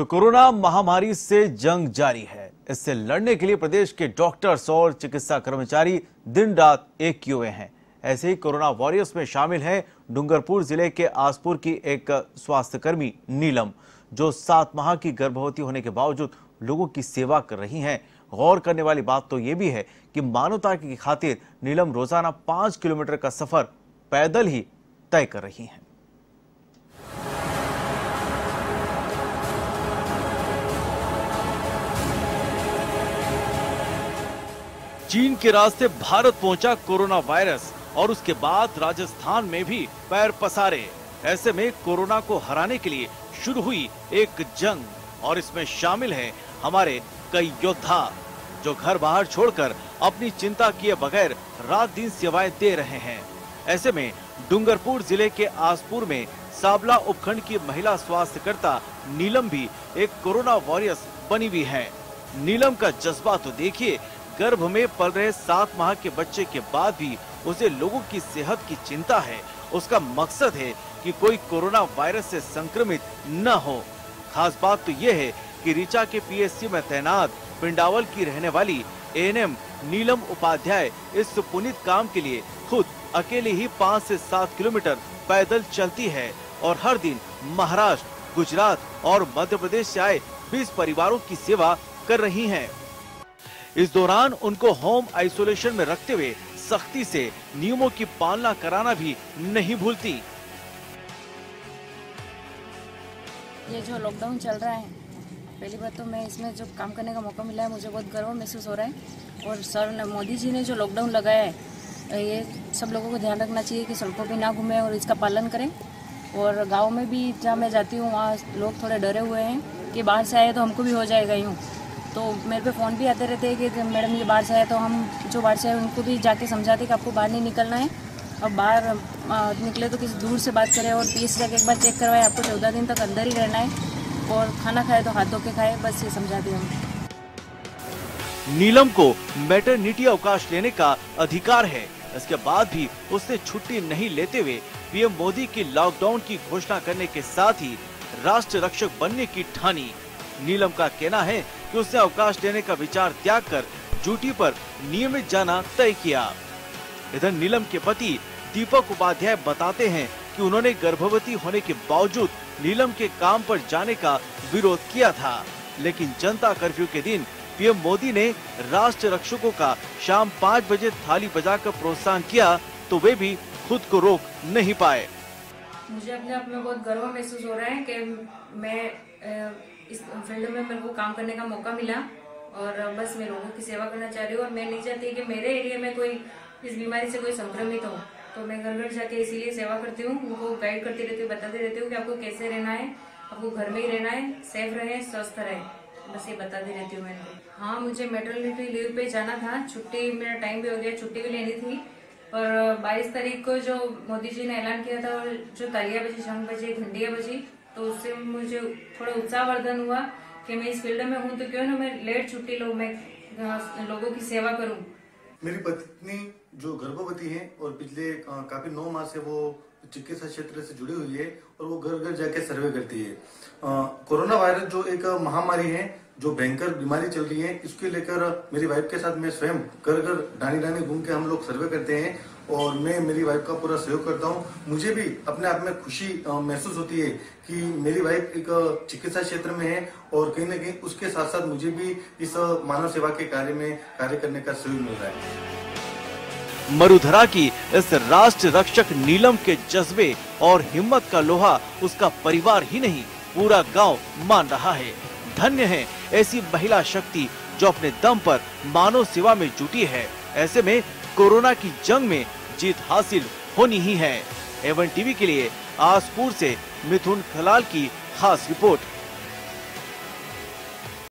तो कोरोना महामारी से जंग जारी है। इससे लड़ने के लिए प्रदेश के डॉक्टर्स और चिकित्सा कर्मचारी दिन रात एक किए हुए हैं। ऐसे ही कोरोना वॉरियर्स में शामिल है डूंगरपुर ज़िले के आसपुर की एक स्वास्थ्यकर्मी नीलम, जो सात माह की गर्भवती होने के बावजूद लोगों की सेवा कर रही हैं। गौर करने वाली बात तो ये भी है कि मानवता की खातिर नीलम रोज़ाना पाँच किलोमीटर का सफ़र पैदल ही तय कर रही हैं। चीन के रास्ते भारत पहुँचा कोरोना वायरस और उसके बाद राजस्थान में भी पैर पसारे। ऐसे में कोरोना को हराने के लिए शुरू हुई एक जंग और इसमें शामिल हैं हमारे कई योद्धा, जो घर बाहर छोड़कर अपनी चिंता किए बगैर रात दिन सेवाएँ दे रहे हैं। ऐसे में डूंगरपुर ज़िले के आसपुर में साबला उपखंड की महिला स्वास्थ्यकर्ता नीलम भी एक कोरोना वॉरियर्स बनी हुई है। नीलम का जज्बा तो देखिए गर्भ में पल रहे सात माह के बच्चे के बाद भी उसे लोगों की सेहत की चिंता है उसका मकसद है कि कोई कोरोना वायरस से संक्रमित न हो खास बात तो ये है कि रीचा के पीएससी में तैनात पिंडावल की रहने वाली एएनएम नीलम उपाध्याय इस पुनित काम के लिए खुद अकेले ही पाँच से सात किलोमीटर पैदल चलती है और हर दिन महाराष्ट्र, गुजरात और मध्य प्रदेश से आए 20 परिवारों की सेवा कर रही हैं। इस दौरान उनको होम आइसोलेशन में रखते हुए सख्ती से नियमों की पालना कराना भी नहीं भूलती। ये जो लॉकडाउन चल रहा है, पहली बात तो मैं इसमें जो काम करने का मौका मिला है, मुझे बहुत गर्व महसूस हो रहा है। और सर मोदी जी ने जो लॉकडाउन लगाया है, ये सब लोगों को ध्यान रखना चाहिए कि सड़कों पे ना घूमें और इसका पालन करें। और गाँव में भी जहाँ मैं जाती हूँ, वहाँ लोग थोड़े डरे हुए हैं कि बाहर से आए तो हमको भी हो जाएगा यूँ। तो मेरे पे फ़ोन भी आते रहते हैं कि मैडम ये बाहर से आए तो हम जो बाहर से आए उनको भी जाके समझाते कि आपको बाहर नहीं निकलना है। और बाहर निकले तो किसी दूर से बात करें और पी जाके एक बार चेक करवाए, आपको चौदह दिन तक अंदर ही रहना है और खाना खाए तो हाथ धो के खाए, बस ये समझा हम नीलम को मैटरनिटी अवकाश लेने का अधिकार है। इसके बाद भी उसने छुट्टी नहीं लेते हुए पीएम मोदी की लॉकडाउन की घोषणा करने के साथ ही राष्ट्र रक्षक बनने की ठानी। नीलम का कहना है कि उसने अवकाश लेने का विचार त्याग कर ड्यूटी पर नियमित जाना तय किया। इधर नीलम के पति दीपक उपाध्याय बताते हैं कि उन्होंने गर्भवती होने के बावजूद नीलम के काम पर जाने का विरोध किया था। लेकिन जनता कर्फ्यू के दिन पीएम मोदी ने राष्ट्र रक्षकों का शाम पाँच बजे थाली बजाकर प्रोत्साहन किया तो वे भी खुद को रोक नहीं पाए। मुझे अपने आप में बहुत गर्व महसूस हो रहा है कि मैं इस फ़ील्ड में मेरे को काम करने का मौका मिला और बस मैं लोगों की सेवा करना चाह रही हूँ और मैं नहीं चाहती कि मेरे एरिया में कोई इस बीमारी से कोई संक्रमित हो तो मैं घर घर जाके इसीलिए सेवा करती हूँ, उनको गाइड करती रहती हूँ, बताती रहती हूँ कि आपको कैसे रहना है, आपको घर में ही रहना है सेफ़ रहे, स्वस्थ रहे। बस ये बताती रहती हूँ मैंने हाँ मुझे मेटर्निटी लीव पे जाना था, छुट्टी मेरा टाइम भी हो गया, छुट्टी भी लेनी थी। और 22 तारीख को जो मोदी जी ने ऐलान किया था, और जो तालियाँ बजी शंख बजी, घंटियाँ बजी तो उससे मुझे थोड़ा उत्साहवर्धन हुआ कि मैं इस फ़ील्ड में हूँ तो क्यों ना मैं लेट छुट्टी लो, मैं लोगों की सेवा करूँ। मेरी पत्नी जो गर्भवती है और पिछले काफ़ी नौ माह से वो चिकित्सा क्षेत्र से जुड़ी हुई है और वो घर घर जाके सर्वे करती है। कोरोना वायरस जो एक महामारी है जो भयंकर बीमारी चल रही है, इसके लेकर मेरी वाइफ के साथ मैं स्वयं घर घर डानी डानी घूम के हम लोग सर्वे करते हैं और मैं मेरी वाइफ का पूरा सहयोग करता हूँ। मुझे भी अपने आप में खुशी महसूस होती है कि मेरी वाइफ एक चिकित्सा क्षेत्र में है और कहीं ना कहीं उसके साथ साथ मुझे भी इस मानव सेवा के कार्य में कार्य करने का सहयोग मिल रहा है। मरुधरा की इस राष्ट्र रक्षक नीलम के जज्बे और हिम्मत का लोहा उसका परिवार ही नहीं, पूरा गाँव मान रहा है। धन्य है ऐसी महिला शक्ति जो अपने दम पर मानव सेवा में जुटी है। ऐसे में कोरोना की जंग में जीत हासिल होनी ही है। एवन टीवी के लिए आसपुर से मिथुन खलाल की खास रिपोर्ट।